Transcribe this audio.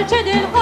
Dolce del